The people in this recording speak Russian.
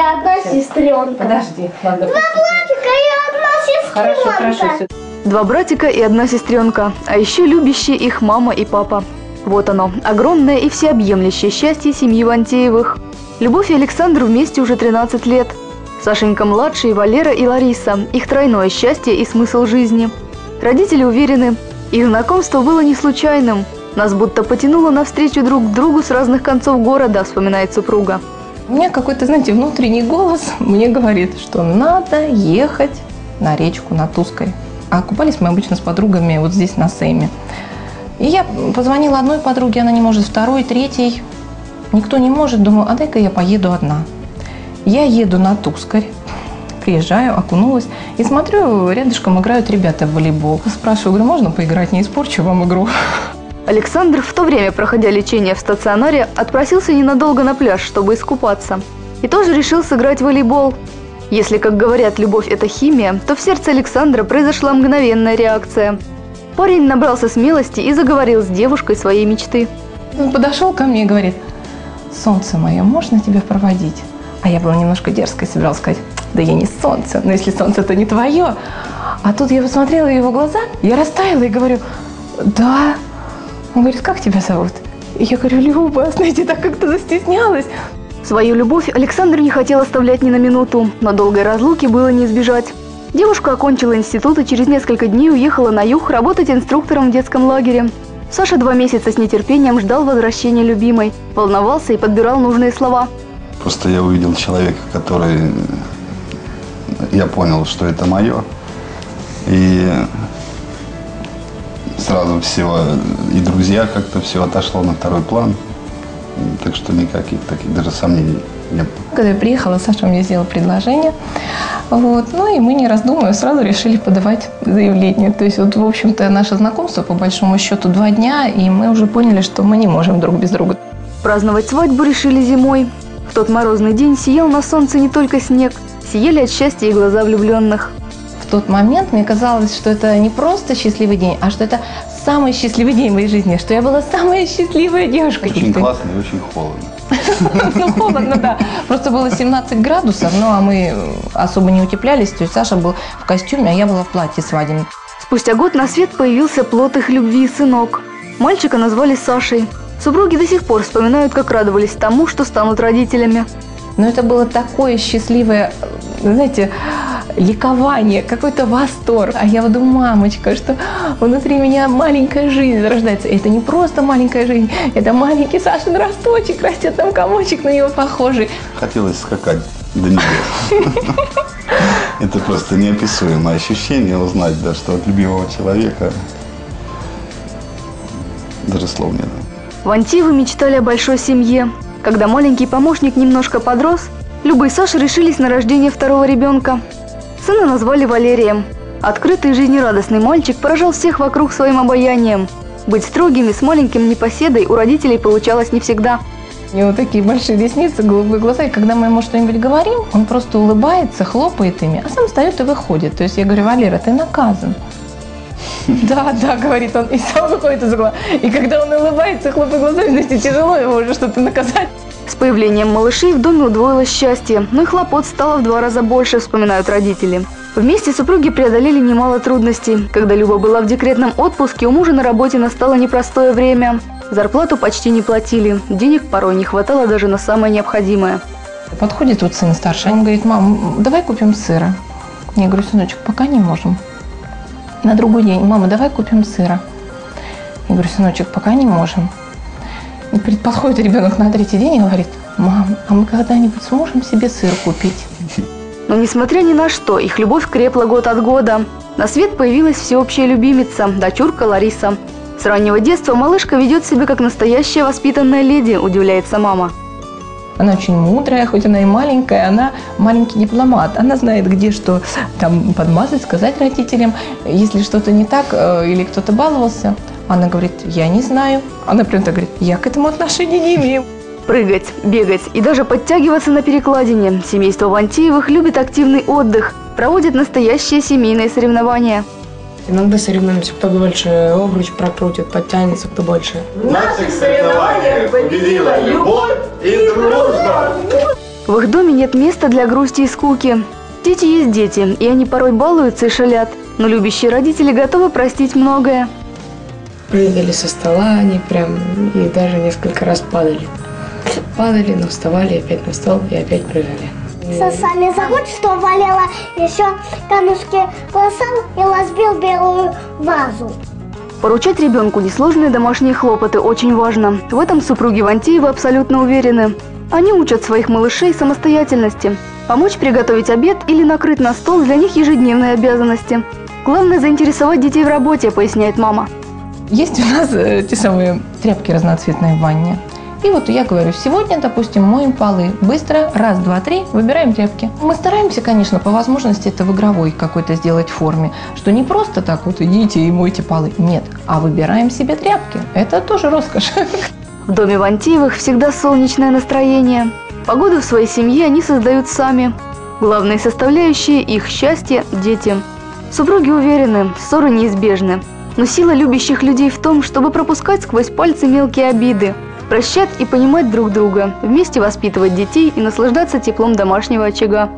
Два братика и одна сестренка. Подожди, ладно. Два братика и одна Хорошо, сестренка. хорошо. Два братика и одна сестренка, а еще любящие их мама и папа. Вот оно, огромное и всеобъемлющее счастье семьи Вантеевых. Любовь и Александр вместе уже 13 лет. Сашенька младший, Валера и Лариса – их тройное счастье и смысл жизни. Родители уверены, их знакомство было не случайным. Нас будто потянуло навстречу друг к другу с разных концов города, вспоминает супруга. У меня какой-то, знаете, внутренний голос мне говорит, что надо ехать на речку, на Тузкой. А купались мы обычно с подругами вот здесь, на Сейме. И я позвонила одной подруге, она не может, второй, третьей. Никто не может, думаю, а дай-ка я поеду одна. Я еду на Тускарь, приезжаю, окунулась и смотрю, рядышком играют ребята в волейбол. Спрашиваю, говорю, можно поиграть, не испорчу вам игру? Александр, в то время, проходя лечение в стационаре, отпросился ненадолго на пляж, чтобы искупаться. И тоже решил сыграть в волейбол. Если, как говорят, любовь – это химия, то в сердце Александра произошла мгновенная реакция. Парень набрался смелости и заговорил с девушкой своей мечты. Он подошел ко мне и говорит, солнце мое, можно тебя проводить? А я была немножко дерзкой, собиралась сказать, да я не солнце, но если солнце, то не твое. А тут я посмотрела в его глаза, я растаяла и говорю, да. Он говорит, как тебя зовут? И я говорю, Люба, знаете, так как-то застеснялась. Свою любовь Александр не хотел оставлять ни на минуту, но долгой разлуки было не избежать. Девушка окончила институт и через несколько дней уехала на юг работать инструктором в детском лагере. Саша два месяца с нетерпением ждал возвращения любимой, волновался и подбирал нужные слова. Просто я увидел человека, который... Я понял, что это мое. И сразу все, и друзья как-то все отошло на второй план. Так что никаких таких даже сомнений не было. Когда я приехала, Саша мне сделал предложение. Вот. Ну и мы, не раздумывая, сразу решили подавать заявление. То есть, вот, в общем-то, наше знакомство, по большому счету, два дня, и мы уже поняли, что мы не можем друг без друга. Праздновать свадьбу решили зимой. В тот морозный день сиял на солнце не только снег, сияли от счастья и глаза влюбленных. В тот момент мне казалось, что это не просто счастливый день, а что это самый счастливый день в моей жизни, что я была самая счастливая девушка. Очень что- классно и очень холодно. Ну, холодно, да. Просто было 17 градусов, ну, а мы особо не утеплялись. То есть Саша был в костюме, а я была в платье свадебном. Спустя год на свет появился плод их любви сынок. Мальчика назвали Сашей. Супруги до сих пор вспоминают, как радовались тому, что станут родителями. Но это было такое счастливое, знаете, ликование, какой-то восторг. А я вот думаю, мамочка, что внутри меня маленькая жизнь зарождается. И это не просто маленькая жизнь, это маленький Сашин росточек, растет там комочек на него похожий. Хотелось скакать до небес. Это просто неописуемое ощущение узнать, да, что от любимого человека даже слов нет. Вантивы мечтали о большой семье. Когда маленький помощник немножко подрос, Люба и Саша решились на рождение второго ребенка. Сына назвали Валерием. Открытый и жизнерадостный мальчик поражал всех вокруг своим обаянием. Быть строгими с маленьким непоседой у родителей получалось не всегда. У него такие большие ресницы, голубые глаза. И когда мы ему что-нибудь говорим, он просто улыбается, хлопает ими, а сам встает и выходит. То есть я говорю, Валера, ты наказан. Да, да, говорит он, и сам выходит из угла. И когда он улыбается, хлопает глазами, знаете, тяжело его уже что-то наказать. С появлением малышей в доме удвоилось счастье, но и хлопот стало в два раза больше, вспоминают родители. Вместе супруги преодолели немало трудностей. Когда Люба была в декретном отпуске, у мужа на работе настало непростое время. Зарплату почти не платили, денег порой не хватало даже на самое необходимое. Подходит вот сын старший, он говорит, мам, давай купим сыра. Я говорю, сыночек, пока не можем. На другой день, мама, давай купим сыра. Я говорю, сыночек, пока не можем. И говорит, подходит ребенок на третий день и говорит, мам, а мы когда-нибудь сможем себе сыр купить? Но несмотря ни на что, их любовь крепла год от года. На свет появилась всеобщая любимица, дочурка Лариса. С раннего детства малышка ведет себя как настоящая воспитанная леди, удивляется мама. Она очень мудрая, хоть она и маленькая, она маленький дипломат. Она знает, где что там подмазать, сказать родителям. Если что-то не так э, или кто-то баловался, она говорит, я не знаю. Она прям так говорит, я к этому отношения не имею. Прыгать, бегать и даже подтягиваться на перекладине. Семейство Вантиевых любит активный отдых, проводит настоящие семейные соревнования. Иногда соревнуемся, кто больше обруч прокрутит, подтянется, кто больше. В наших соревнованиях победила любовь и дружба. В их доме нет места для грусти и скуки. Дети есть дети, и они порой балуются и шалят, но любящие родители готовы простить многое. Прыгали со стола они прям и даже несколько раз падали. Падали, но вставали опять на стол и опять прыгали. Сосали забудь, что валила еще камушки бросал и разбил белую вазу. Поручать ребенку несложные домашние хлопоты очень важно. В этом супруги Вантеевы абсолютно уверены. Они учат своих малышей самостоятельности. Помочь приготовить обед или накрыть на стол для них ежедневные обязанности. Главное заинтересовать детей в работе, поясняет мама. Есть у нас э, те самые тряпки разноцветные в ванне. И вот я говорю, сегодня, допустим, моем полы. Быстро, раз, два, три, выбираем тряпки. Мы стараемся, конечно, по возможности это в игровой какой-то сделать форме, что не просто так вот идите и мойте полы. Нет, а выбираем себе тряпки. Это тоже роскошь. В доме Вантиевых всегда солнечное настроение. Погоду в своей семье они создают сами. Главные составляющие их счастья – дети. Супруги уверены, ссоры неизбежны. Но сила любящих людей в том, чтобы пропускать сквозь пальцы мелкие обиды, прощать и понимать друг друга, вместе воспитывать детей и наслаждаться теплом домашнего очага.